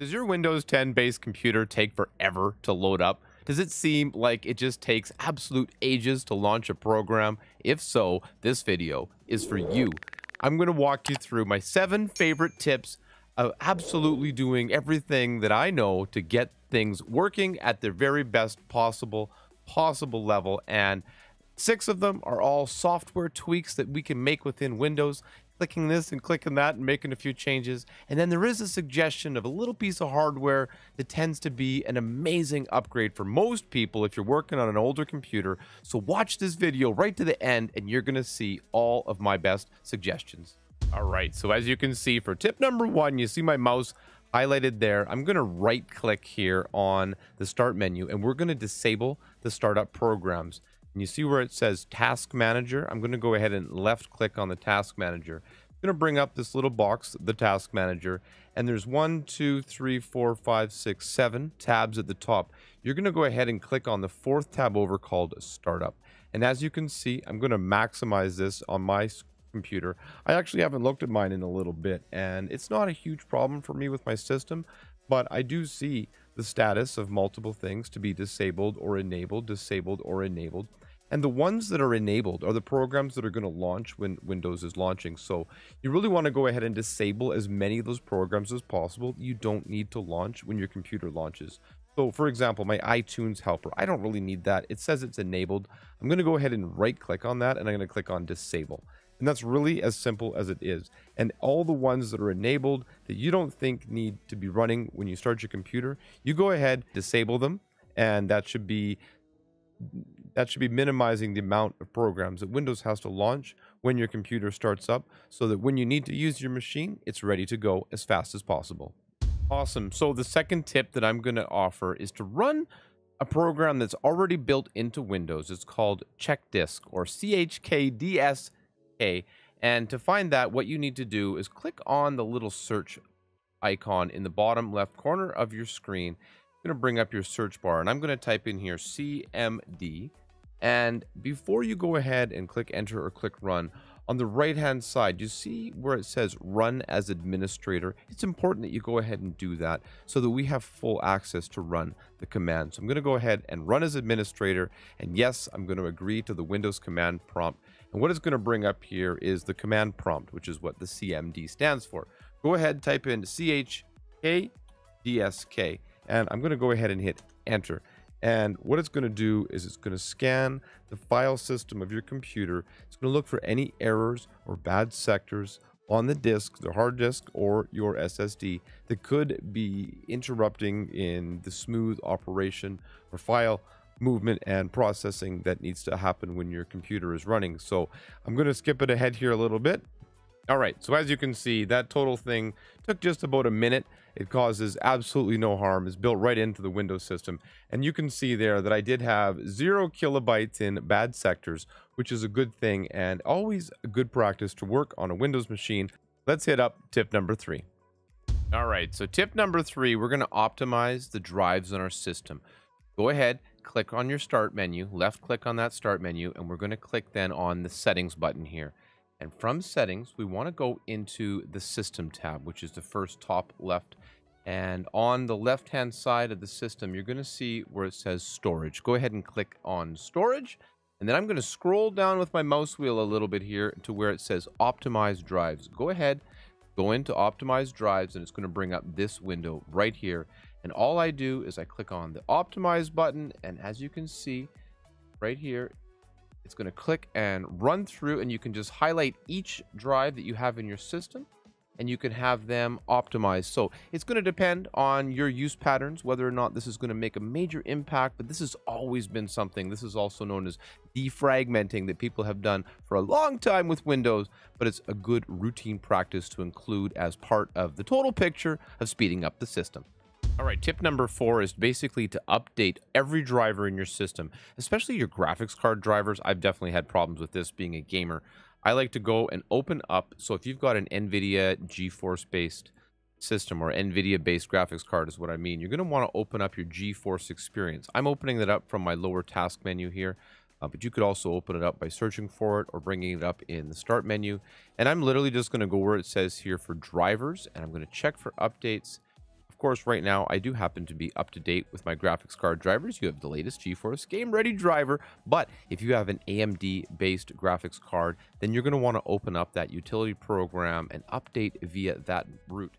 Does your Windows 10 based computer take forever to load up? Does it seem like it just takes absolute ages to launch a program? If so, this video is for you. I'm going to walk you through my seven favorite tips of absolutely doing everything that I know to get things working at their very best possible possible level and six of them are all software tweaks that we can make within Windows clicking this and clicking that and making a few changes. And then there is a suggestion of a little piece of hardware that tends to be an amazing upgrade for most people if you're working on an older computer. So watch this video right to the end and you're to see all of my best suggestions. All right, so as you can see for tip number one, you see my mouse highlighted there. I'm to right click here on the start menu and we're to disable the startup programs. And you see where it says Task Manager? I'm going to go ahead and left click on the Task Manager. I'm going to bring up this little box, the Task Manager, and there's one, two, three, four, five, six, seven tabs at the top. You're going to go ahead and click on the fourth tab over called Startup. And as you can see, I'm going to maximize this on my computer. I actually haven't looked at mine in a little bit, and it's not a huge problem for me with my system, but I do see the status of multiple things to be disabled or enabled, disabled or enabled. And the ones that are enabled are the programs that are going to launch when Windows is launching. So you really want to go ahead and disable as many of those programs as possible. You don't need to launch when your computer launches. So for example, my iTunes helper, I don't really need that. It says it's enabled. I'm going to go ahead and right click on that and I'm going to click on disable. And that's really as simple as it is. And all the ones that are enabled that you don't think need to be running when you start your computer, you go ahead, disable them, and that should be that should be minimizing the amount of programs that Windows has to launch when your computer starts up so that when you need to use your machine, it's ready to go as fast as possible. Awesome. So the second tip that I'm going to offer is to run a program that's already built into Windows. It's called CheckDisk or CHKDSK. And to find that, what you need to do is click on the little search icon in the bottom left corner of your screen. I'm going to bring up your search bar, and I'm going to type in here CMD. And before you go ahead and click enter or click run, on the right hand side, you see where it says run as administrator. It's important that you go ahead and do that so that we have full access to run the command. So I'm going to go ahead and run as administrator. And yes, I'm going to agree to the Windows command prompt. And what it's going to bring up here is the command prompt, which is what the CMD stands for. Go ahead, type in CHKDSK, and I'm going to go ahead and hit enter. And what it's going to do is it's going to scan the file system of your computer. It's going to look for any errors or bad sectors on the disk, the hard disk, or your SSD that could be interrupting in the smooth operation or file movement and processing that needs to happen when your computer is running. So I'm going to skip it ahead here a little bit. All right, so as you can see, that total thing took just about a minute. It causes absolutely no harm. It's built right into the Windows system. And you can see there that I did have zero kilobytes in bad sectors, which is a good thing and always a good practice to work on a Windows machine. Let's hit up tip number three. All right, so tip number three, we're to optimize the drives on our system. Go ahead, click on your start menu, left click on that start menu, and we're to click then on the settings button here. And from settings, we want to go into the system tab, which is the first top left. And on the left hand side of the system, you're going to see where it says storage. Go ahead and click on storage. And then I'm going to scroll down with my mouse wheel a little bit here to where it says optimize drives. Go ahead, go into optimize drives, and it's going to bring up this window right here. And all I do is I click on the optimize button. And as you can see right here, it's going to click and run through and you can just highlight each drive that you have in your system and you can have them optimized. So it's going to depend on your use patterns, whether or not this is going to make a major impact, but this has always been something. This is also known as defragmenting that people have done for a long time with Windows, but it's a good routine practice to include as part of the total picture of speeding up the system. All right, tip number four is basically to update every driver in your system, especially your graphics card drivers. I've definitely had problems with this being a gamer. I like to go and open up. So if you've got an NVIDIA GeForce based system or NVIDIA based graphics card is what I mean, you're going to want to open up your GeForce experience. I'm opening that up from my lower task menu here. Uh, but you could also open it up by searching for it or bringing it up in the start menu. And I'm literally just going to go where it says here for drivers and I'm going to check for updates course, right now, I do happen to be up to date with my graphics card drivers. You have the latest GeForce Game Ready driver, but if you have an AMD-based graphics card, then you're going to want to open up that utility program and update via that route.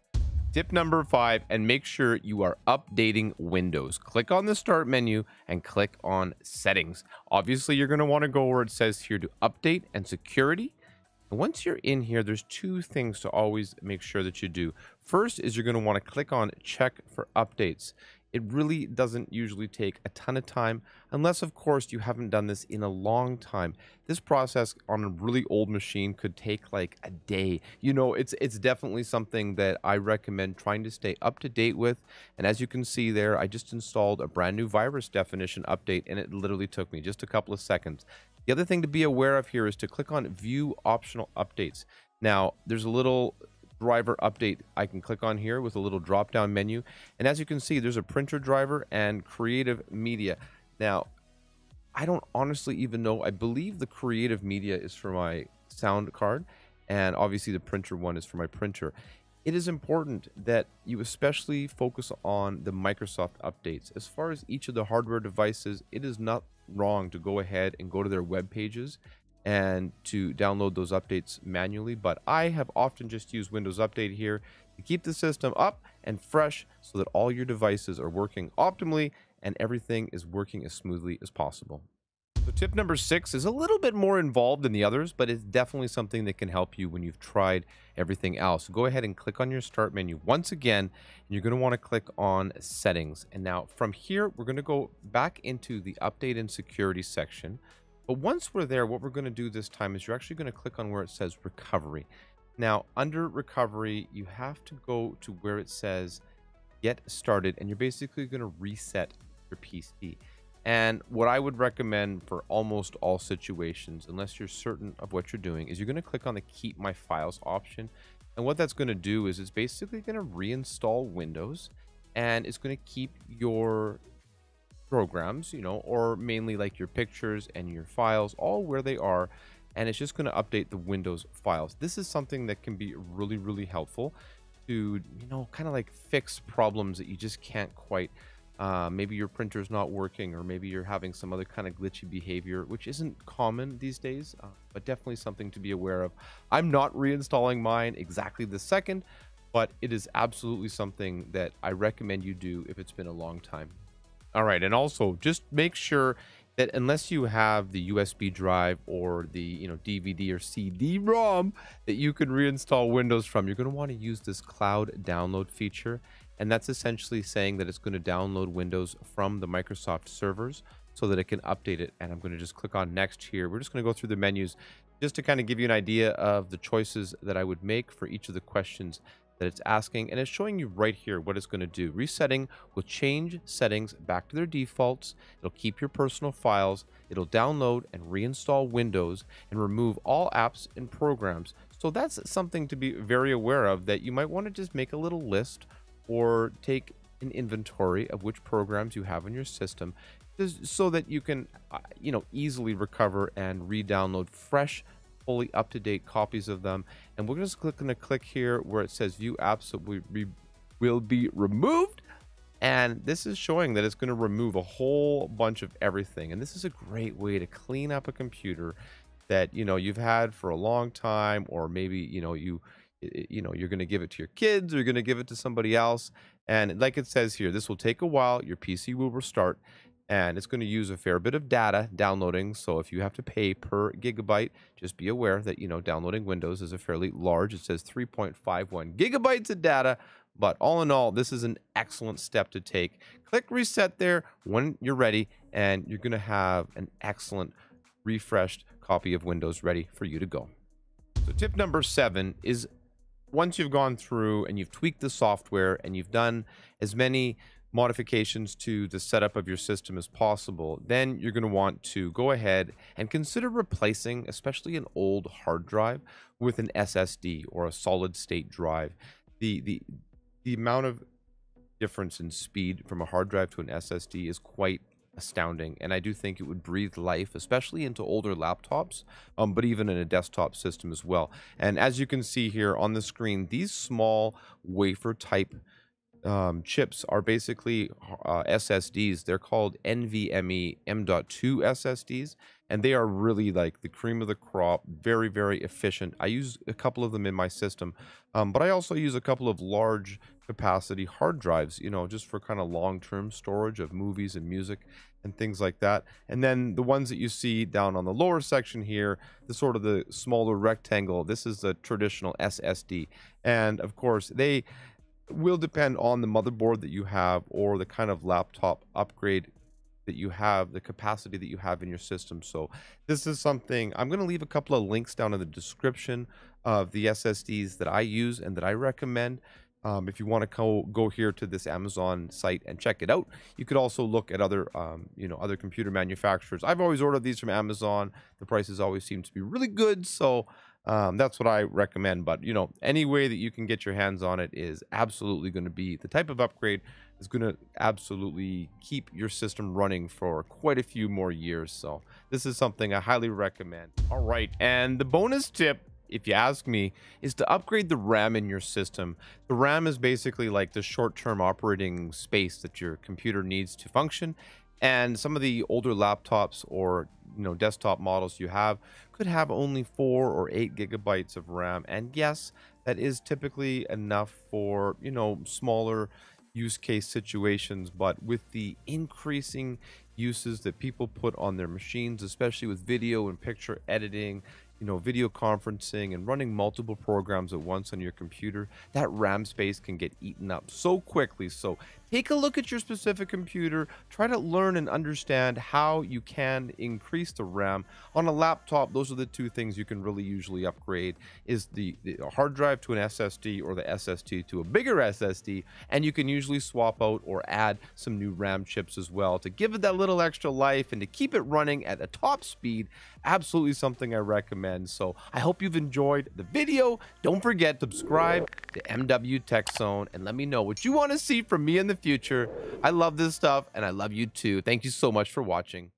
Tip number five, and make sure you are updating Windows. Click on the Start menu and click on Settings. Obviously, you're going to want to go where it says here to Update and Security. Once you're in here, there's two things to always make sure that you do. First is you're going to want to click on check for updates. It really doesn't usually take a ton of time, unless, of course, you haven't done this in a long time. This process on a really old machine could take like a day. You know, it's it's definitely something that I recommend trying to stay up to date with. And as you can see there, I just installed a brand new virus definition update, and it literally took me just a couple of seconds. The other thing to be aware of here is to click on View Optional Updates. Now, there's a little driver update I can click on here with a little drop down menu. And as you can see, there's a printer driver and creative media. Now, I don't honestly even know. I believe the creative media is for my sound card, and obviously the printer one is for my printer. It is important that you especially focus on the Microsoft updates. As far as each of the hardware devices, it is not wrong to go ahead and go to their web pages and to download those updates manually. But I have often just used Windows Update here to keep the system up and fresh so that all your devices are working optimally and everything is working as smoothly as possible. So tip number six is a little bit more involved than the others, but it's definitely something that can help you when you've tried everything else. Go ahead and click on your start menu once again, and you're going to want to click on settings. And now from here, we're going to go back into the update and security section. But once we're there, what we're going to do this time is you're actually going to click on where it says recovery. Now, under recovery, you have to go to where it says get started, and you're basically going to reset your PC. And what I would recommend for almost all situations, unless you're certain of what you're doing, is you're going to click on the Keep My Files option. And what that's going to do is it's basically going to reinstall Windows and it's going to keep your programs, you know, or mainly like your pictures and your files, all where they are. And it's just going to update the Windows files. This is something that can be really, really helpful to, you know, kind of like fix problems that you just can't quite uh, maybe your printer's not working, or maybe you're having some other kind of glitchy behavior, which isn't common these days, uh, but definitely something to be aware of. I'm not reinstalling mine exactly the second, but it is absolutely something that I recommend you do if it's been a long time. All right, and also just make sure that unless you have the USB drive or the you know DVD or CD-ROM that you can reinstall Windows from, you're going to want to use this cloud download feature. And that's essentially saying that it's going to download Windows from the Microsoft servers so that it can update it. And I'm going to just click on next here. We're just going to go through the menus just to kind of give you an idea of the choices that I would make for each of the questions that it's asking. And it's showing you right here what it's going to do. Resetting will change settings back to their defaults. It'll keep your personal files. It'll download and reinstall Windows and remove all apps and programs. So that's something to be very aware of that you might want to just make a little list or take an inventory of which programs you have in your system so that you can uh, you know easily recover and re-download fresh fully up-to-date copies of them. And we're just going to click here where it says view apps will be removed. And this is showing that it's going to remove a whole bunch of everything. And this is a great way to clean up a computer that you know you've had for a long time or maybe you know you you know you're going to give it to your kids or you're going to give it to somebody else. And like it says here this will take a while. Your pc will restart and it's going to use a fair bit of data downloading so if you have to pay per gigabyte just be aware that you know downloading windows is a fairly large it says 3.51 gigabytes of data but all in all this is an excellent step to take. Click reset there when you're ready and you're going to have an excellent refreshed copy of windows ready for you to go. So tip number seven is once you've gone through and you've tweaked the software and you've done as many modifications to the setup of your system as possible, then you're going to want to go ahead and consider replacing, especially an old hard drive, with an SSD or a solid state drive. The the the amount of difference in speed from a hard drive to an SSD is quite astounding and i do think it would breathe life especially into older laptops um, but even in a desktop system as well and as you can see here on the screen these small wafer type um, chips are basically uh, SSDs. They're called NVMe M.2 SSDs, and they are really like the cream of the crop. Very, very efficient. I use a couple of them in my system, um, but I also use a couple of large capacity hard drives, you know, just for kind of long term storage of movies and music and things like that. And then the ones that you see down on the lower section here, the sort of the smaller rectangle, this is a traditional SSD. And of course, they will depend on the motherboard that you have or the kind of laptop upgrade that you have, the capacity that you have in your system. So this is something I'm going to leave a couple of links down in the description of the SSDs that I use and that I recommend. Um, if you want to go, go here to this Amazon site and check it out, you could also look at other, um, you know, other computer manufacturers. I've always ordered these from Amazon. The prices always seem to be really good, so um, that's what I recommend. But you know, any way that you can get your hands on it is absolutely going to be the type of upgrade is going to absolutely keep your system running for quite a few more years. So this is something I highly recommend. All right, and the bonus tip if you ask me, is to upgrade the RAM in your system. The RAM is basically like the short-term operating space that your computer needs to function. And some of the older laptops or you know desktop models you have could have only four or eight gigabytes of RAM. And yes, that is typically enough for you know smaller use case situations. But with the increasing uses that people put on their machines, especially with video and picture editing, you know, video conferencing and running multiple programs at once on your computer, that RAM space can get eaten up so quickly. So take a look at your specific computer, try to learn and understand how you can increase the RAM. On a laptop, those are the two things you can really usually upgrade is the, the hard drive to an SSD or the SSD to a bigger SSD, and you can usually swap out or add some new RAM chips as well to give it that little extra life and to keep it running at a top speed. Absolutely something I recommend. So I hope you've enjoyed the video. Don't forget to subscribe to MW Tech Zone and let me know what you want to see from me in the future. I love this stuff and I love you too. Thank you so much for watching.